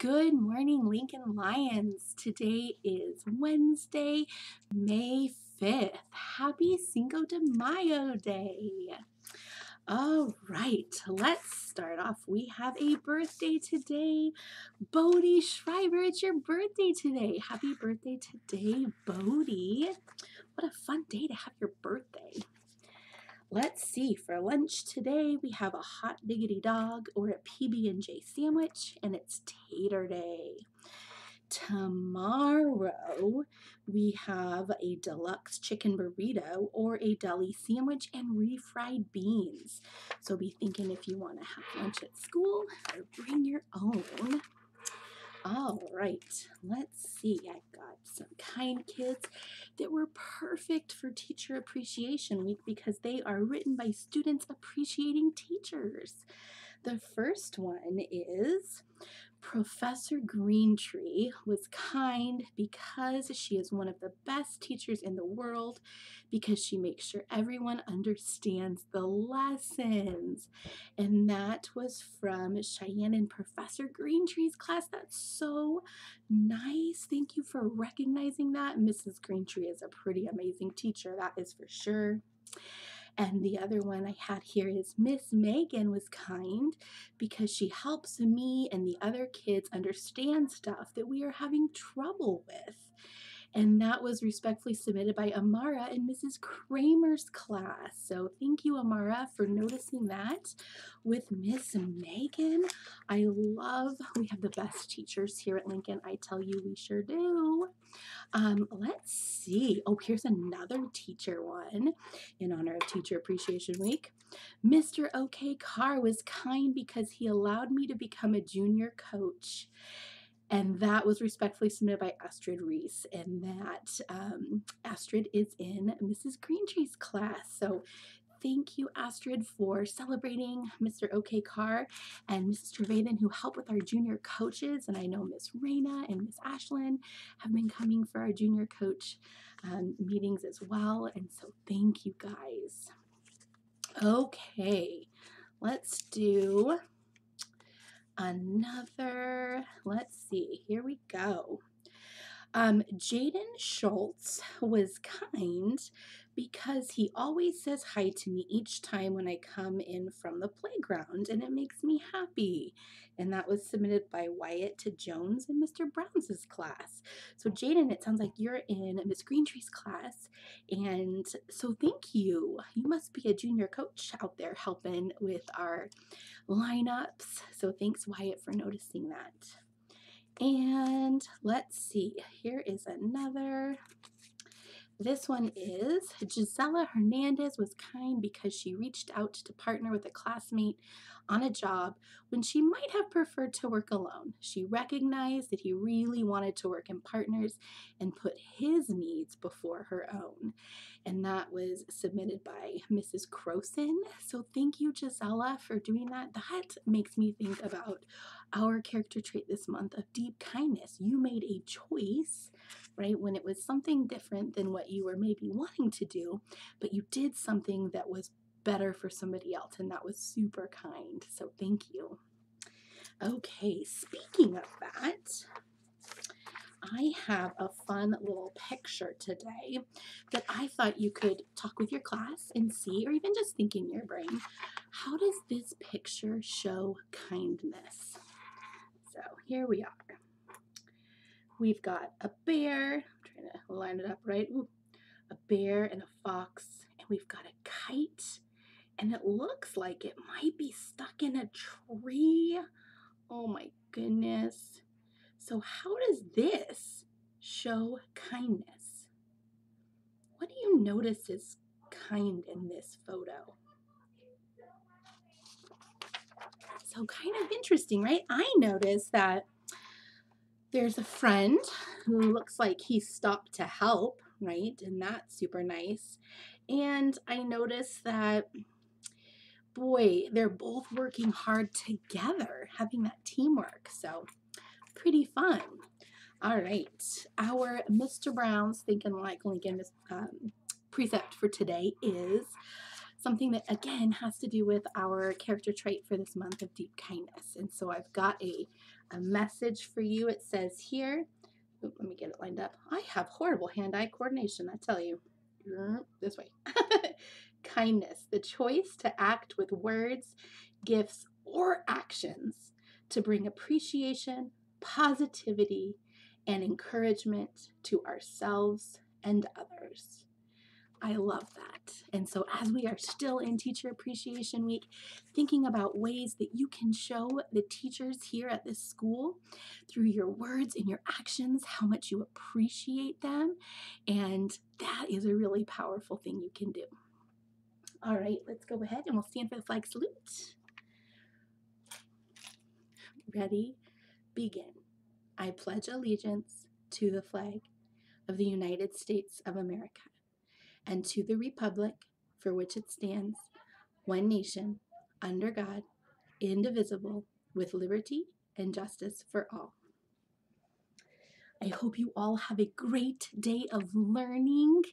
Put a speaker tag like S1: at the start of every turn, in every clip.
S1: Good morning, Lincoln Lions. Today is Wednesday, May 5th. Happy Cinco de Mayo Day. All right, let's start off. We have a birthday today. Bodie Schreiber, it's your birthday today. Happy birthday today, Bodie. What a fun day to have your birthday. Let's see, for lunch today we have a hot diggity dog or a PB&J sandwich and it's tater day. Tomorrow we have a deluxe chicken burrito or a deli sandwich and refried beans. So be thinking if you want to have lunch at school or bring your own. All right, let's see. I've got some kind kids that were perfect for Teacher Appreciation Week because they are written by students appreciating teachers. The first one is Professor Greentree was kind because she is one of the best teachers in the world because she makes sure everyone understands the lessons. And that was from Cheyenne and Professor Greentree's class. That's so nice. Thank you for recognizing that. Mrs. Greentree is a pretty amazing teacher, that is for sure. And the other one I had here is Miss Megan was kind because she helps me and the other kids understand stuff that we are having trouble with. And that was respectfully submitted by Amara in Mrs. Kramer's class. So thank you, Amara, for noticing that with Miss Megan. I love, we have the best teachers here at Lincoln. I tell you, we sure do. Um, let's see. Oh, here's another teacher one in honor of Teacher Appreciation Week. Mr. OK Carr was kind because he allowed me to become a junior coach. And that was respectfully submitted by Astrid Reese. And that um, Astrid is in Mrs. Greentree's class. So thank you, Astrid, for celebrating Mr. OK Carr and Mrs. Trevathan, who help with our junior coaches. And I know Miss Raina and Miss Ashlyn have been coming for our junior coach um, meetings as well. And so thank you guys. Okay, let's do another, let's see, here we go. Um, Jaden Schultz was kind because he always says hi to me each time when I come in from the playground, and it makes me happy. And that was submitted by Wyatt to Jones in Mr. Brown's class. So, Jaden, it sounds like you're in Miss Greentree's class, and so thank you. You must be a junior coach out there helping with our lineups. So, thanks, Wyatt, for noticing that. And let's see, here is another this one is Gisela Hernandez was kind because she reached out to partner with a classmate on a job when she might have preferred to work alone. She recognized that he really wanted to work in partners and put his needs before her own. And that was submitted by Mrs. Croson. So thank you, Gisela, for doing that. That makes me think about our character trait this month of deep kindness. You made a choice right? When it was something different than what you were maybe wanting to do, but you did something that was better for somebody else, and that was super kind. So thank you. Okay, speaking of that, I have a fun little picture today that I thought you could talk with your class and see, or even just think in your brain, how does this picture show kindness? So here we are. We've got a bear, I'm trying to line it up right, Ooh, a bear and a fox, and we've got a kite, and it looks like it might be stuck in a tree. Oh my goodness. So how does this show kindness? What do you notice is kind in this photo? So kind of interesting, right? I noticed that there's a friend who looks like he stopped to help, right? And that's super nice. And I noticed that, boy, they're both working hard together, having that teamwork. So, pretty fun. All right, our Mr. Brown's Thinking Like Lincoln um, precept for today is something that again has to do with our character trait for this month of deep kindness. And so I've got a a message for you. It says here, Oop, let me get it lined up. I have horrible hand eye coordination, I tell you. This way. Kindness, the choice to act with words, gifts, or actions to bring appreciation, positivity, and encouragement to ourselves and others. I love that. And so, as we are still in Teacher Appreciation Week, thinking about ways that you can show the teachers here at this school through your words and your actions how much you appreciate them. And that is a really powerful thing you can do. All right, let's go ahead and we'll stand for the flag salute. Ready? Begin. I pledge allegiance to the flag of the United States of America and to the republic for which it stands, one nation, under God, indivisible, with liberty and justice for all. I hope you all have a great day of learning.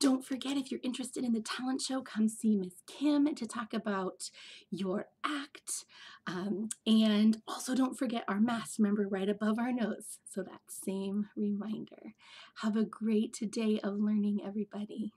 S1: Don't forget, if you're interested in the talent show, come see Miss Kim to talk about your act. Um, and also, don't forget our mass remember, right above our nose. So, that same reminder. Have a great day of learning, everybody.